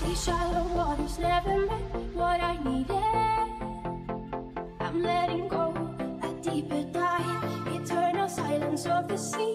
These shallow waters never met what I needed. I'm letting go, a deeper dive, eternal silence of the sea.